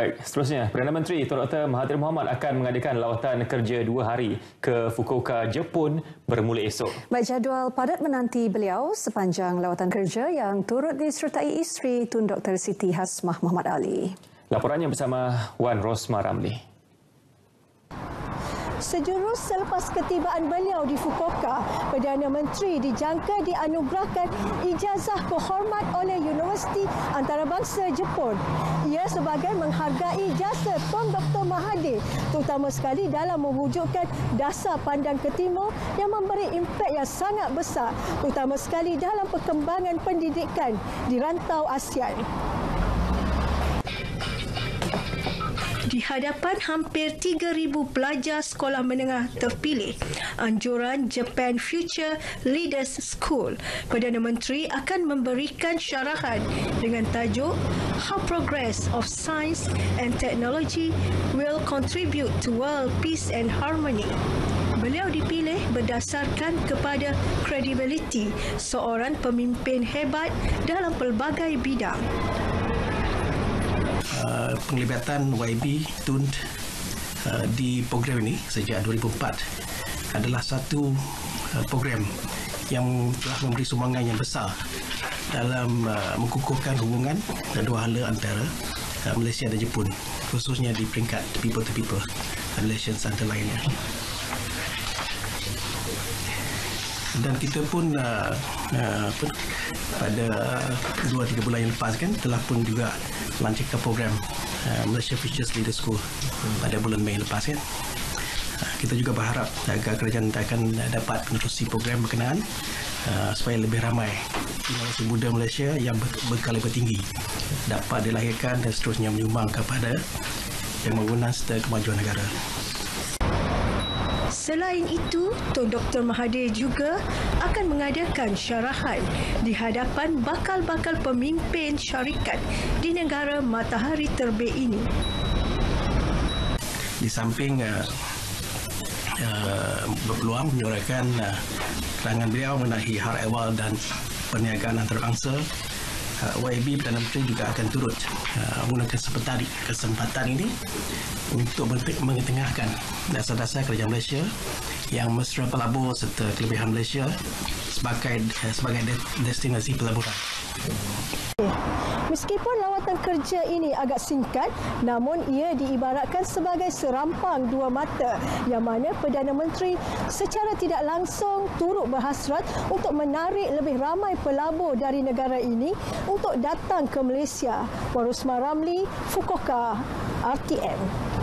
Baik, seterusnya, Perdana Menteri Tun Dr. Mahathir Mohamad akan mengadakan lawatan kerja dua hari ke Fukuoka, Jepun bermula esok. Baik, jadual padat menanti beliau sepanjang lawatan kerja yang turut disertai isteri Tun Dr. Siti Hasmah Muhammad Ali. Laporannya bersama Wan Rosma Ramli. Sejurus selepas ketibaan beliau di Fukuoka, Perdana Menteri dijangka dianugerahkan ijazah kehormat oleh Universiti Antarabangsa Jepun. Ia sebagai menghargai jasa Tun Dr. Mahathir terutama sekali dalam mewujudkan dasar pandang ke timur yang memberi impak yang sangat besar terutama sekali dalam perkembangan pendidikan di rantau ASEAN. Di hadapan hampir 3,000 pelajar sekolah menengah terpilih, anjuran Japan Future Leaders School, Perdana Menteri akan memberikan syarahan dengan tajuk How Progress of Science and Technology Will Contribute to World Peace and Harmony. Beliau dipilih berdasarkan kepada kredibiliti seorang pemimpin hebat dalam pelbagai bidang. Uh, penglibatan YB Tun uh, di program ini sejak 2004 adalah satu uh, program yang telah memberi sumbangan yang besar dalam uh, mengukuhkan hubungan kedua hala antara uh, Malaysia dan Jepun khususnya di peringkat people to people relations antara lainnya. Dan kita pun uh, uh, pada 2-3 bulan yang lepas kan telah pun juga melancarkan program uh, Malaysia Futures Leader School pada bulan Mei lepas kan uh, kita juga berharap agar kerajaan akan dapat menerusi program berkenaan uh, supaya lebih ramai generasi muda Malaysia yang berkaliber tinggi dapat dilahirkan dan seterusnya menyumbang kepada pembangunan serta kemajuan negara. Selain itu, Tun Dr. Mahathir juga akan mengadakan syarahan di hadapan bakal-bakal pemimpin syarikat di negara matahari terbit ini. Di samping uh, uh, berpeluang menyuarakan uh, keterangan beliau mengenai hal ehwal dan perniagaan antarabangsa, YB Perdana Menteri juga akan turut uh, menggunakan kesempatan, kesempatan ini untuk mengetengahkan dasar-dasar kerajaan Malaysia yang mesra pelabur serta kelebihan Malaysia sebagai uh, sebagai destinasi pelaburan. Meskipun lawatan kerja ini agak singkat, namun ia diibaratkan sebagai serampang dua mata yang mana Perdana Menteri secara tidak langsung turut berhasrat untuk menarik lebih ramai pelabur dari negara ini untuk datang ke Malaysia. Warusma Ramli, Fukuoka, RTM.